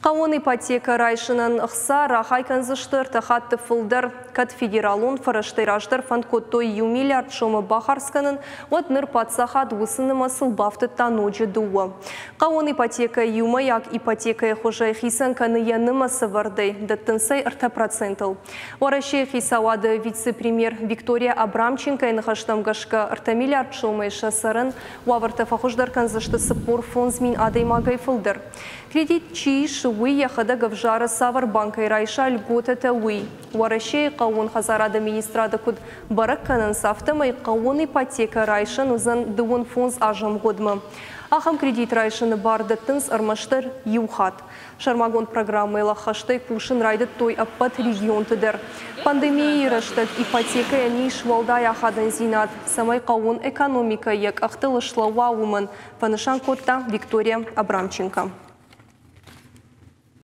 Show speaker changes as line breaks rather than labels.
Қауын ипотека райшынан ұқса рахай канзыштыр тахатты фылдыр кат федералун фанкоттой ю миллиард шомы бахарсканын от ныр патсахат высыны масыл бафты тануджи дуы. Қауын ипотека юма як ипотека хожай хисан каны янымы сывырдай, даттынсай ырта процентыл. Вараще хисавады вице-премьер Виктория Абрамченко инхаштамгашка ырта миллиард шомы шасарын уавырта фахождар канзышты сыпор фонзмин адаймагай фылдыр. Кредит чиш яхада гавжара савар банка ирайша льготата уи. Варашей қауын хазарада министрада күд барак канын сафтымай қауын ипотека райшын узан дуын фонз ажам годмы. Ахам кредит райшыны барды тынс армаштыр юхат. Шармагон программы лахаштай кушын райды той аппат регион тыдыр. Пандемия раштат ипотека яни швалдай ахадан зинат. Самай қауын экономика як ақтылышлауа умын. Панышан котта Виктория Абрамченко.